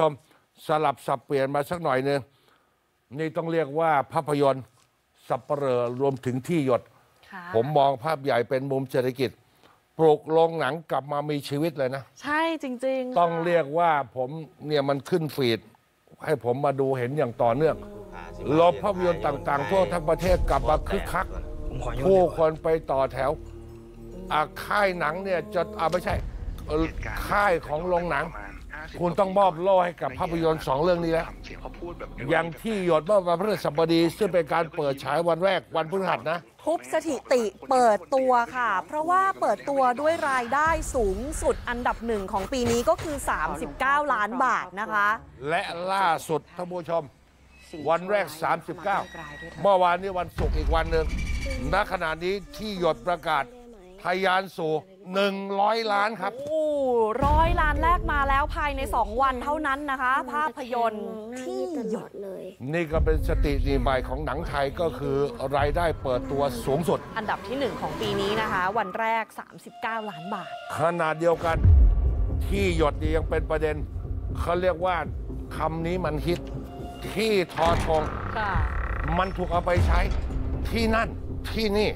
ชมสลับสับเปลี่ยนมาสักหน่อยหนึงนี่ต้องเรียกว่าภาพยนตร์สับเปลอรวมถึงที่หยดค่ะผมมองภาพใหญ่เป็นมุมเศรษฐกิจ ปลุกโรงหนังกลับมามีชีวิตเลยนะ ใช่จริง ๆ ต้องค่ะเรียกว่าผมเนี่ยมันขึ้นฟีด ให้ผมมาดูเห็นอย่างต่อเนื่องโรงภาพยนตร์ต่าง ๆ ทั่วทั้งประเทศกลับมาคึกคักผมขอโยนผู้คนไปต่อแถวอาค่ายหนังเนี่ยจะอ่าไม่ใช่เอ่อค่ายของโรงหนัง คุณต้องมอบโล่ให้กับภาพยนตร์สองเรื่องนี้แล้ว เสียงเขาพูดแบบอย่างที่หยดเมื่อวันพฤหัสบดี ซึ่งเป็นการเปิดฉายวันแรกวันพฤหัสนะ ทุบสถิติเปิดตัวค่ะ เพราะว่าเปิดตัวด้วยรายได้สูงสุดอันดับหนึ่งของปีนี้ก็คือ 39 ล้านบาทนะคะ และล่าสุดท่านผู้ชม วันแรก 39 เมื่อวานนี้วันศุกร์อีกวันหนึ่งณขณะนี้ที่หยดประกาศทะยานสู่100 ล้านครับ โอ้ ร้อยล้านแรกมาแล้วภายใน 2 วันเท่านั้นนะคะ ภาพยนตร์ที่หยดเลย นี่ก็เป็นสถิติใหม่ของหนังไทยก็คือรายได้เปิดตัวสูงสุด อันดับที่ 1 ของปีนี้นะคะ วันแรก 39 ล้านบาท ขนาดเดียวกันที่หยดนี่ยังเป็นประเด็นเขาเรียกว่าคำนี้มันฮิตที่ทอทงค่ะมันถูกเอาไปใช้ที่นั่นที่นี่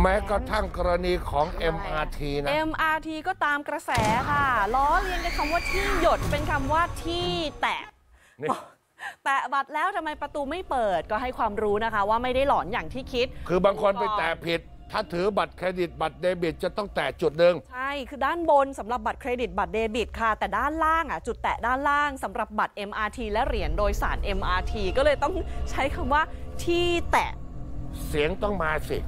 แม้กระทั่งกรณีของ MRT นะ MRT ก็ตามกระแสค่ะ ล้อเลียนกันคำว่าที่หยดเป็นคำว่าที่แตะนี่ แตะบัตรแล้วทำไมประตูไม่เปิดก็ให้ความรู้นะคะ ว่าไม่ได้หลอนอย่างที่คิด คือบางคนไปแตะผิด ถ้าถือบัตรเครดิตบัตรเดบิตจะต้องแตะจุดหนึ่ง ใช่ คือด้านบนสำหรับบัตรเครดิตบัตรเดบิตค่ะ แต่ด้านล่างอะจุดแตะด้านล่างสำหรับบัตร MRT และเหรียญโดยสาร MRT ก็เลยต้องใช้คำว่าที่แตะ เสียงต้องมาสิ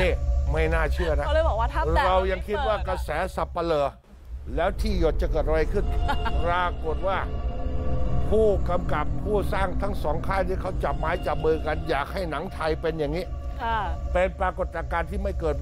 นี่ไม่น่าเชื่อนะ เขาเลยบอกว่าถ้าแตะเราแล้วยังไม่คิดว่ากระเปิแสสับเปลอแล้วที่หยดจะเกิดอะไรขึ้น ปรากฏว่า ผู้กำกับผู้สร้างทั้งสองค่ายที่เขาจับไม้จับมือกัน อยากให้หนังไทยเป็นอย่างนี้ ค่ะ เป็นปรากฏการณ์ที่ไม่เกิด